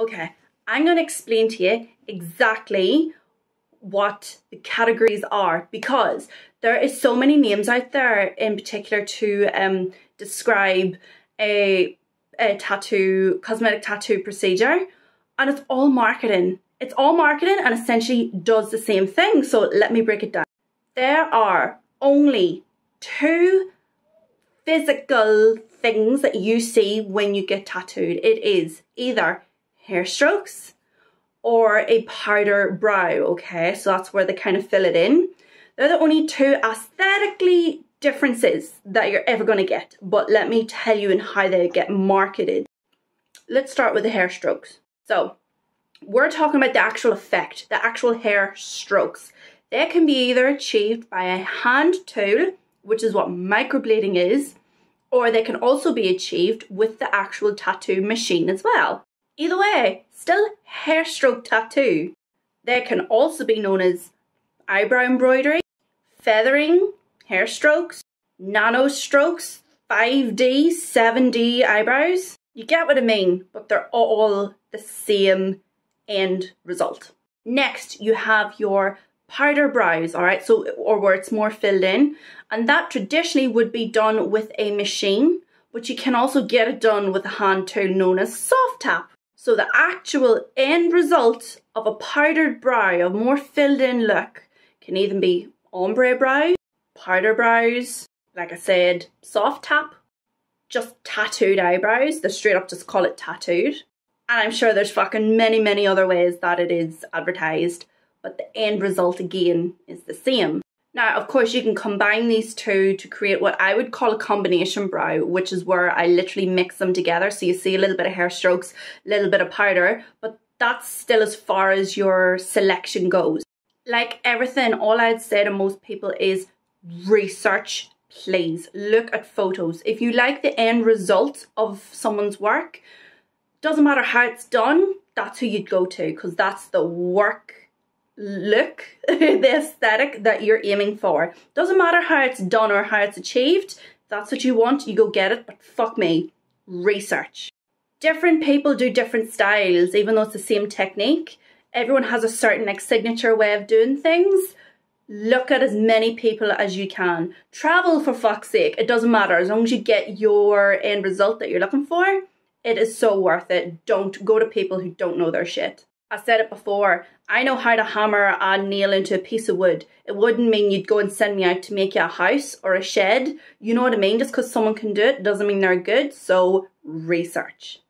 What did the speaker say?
Okay, I'm going to explain to you exactly what the categories are because there is so many names out there in particular to um, describe a, a tattoo, cosmetic tattoo procedure and it's all marketing. It's all marketing and essentially does the same thing. So let me break it down. There are only two physical things that you see when you get tattooed. It is either hair strokes or a powder brow, okay? So that's where they kind of fill it in. They're the only two aesthetically differences that you're ever gonna get, but let me tell you in how they get marketed. Let's start with the hair strokes. So, we're talking about the actual effect, the actual hair strokes. They can be either achieved by a hand tool, which is what microblading is, or they can also be achieved with the actual tattoo machine as well. Either way, still hair stroke tattoo. They can also be known as eyebrow embroidery, feathering, hair strokes, nano strokes, 5D, 7D eyebrows. You get what I mean, but they're all the same end result. Next, you have your powder brows, all right, so or where it's more filled in, and that traditionally would be done with a machine, but you can also get it done with a hand tool known as soft tap. So the actual end result of a powdered brow, a more filled in look, can even be ombre brows, powder brows, like I said, soft tap, just tattooed eyebrows. They straight up just call it tattooed. And I'm sure there's fucking many, many other ways that it is advertised, but the end result again is the same. Now, of course, you can combine these two to create what I would call a combination brow, which is where I literally mix them together. So you see a little bit of hair strokes, a little bit of powder, but that's still as far as your selection goes. Like everything, all I'd say to most people is research, please. Look at photos. If you like the end result of someone's work, doesn't matter how it's done, that's who you'd go to because that's the work look, the aesthetic that you're aiming for. Doesn't matter how it's done or how it's achieved, that's what you want, you go get it, but fuck me, research. Different people do different styles, even though it's the same technique. Everyone has a certain like signature way of doing things. Look at as many people as you can. Travel for fuck's sake, it doesn't matter. As long as you get your end result that you're looking for, it is so worth it. Don't go to people who don't know their shit. I said it before, I know how to hammer a nail into a piece of wood. It wouldn't mean you'd go and send me out to make you a house or a shed. You know what I mean? Just because someone can do it doesn't mean they're good, so research.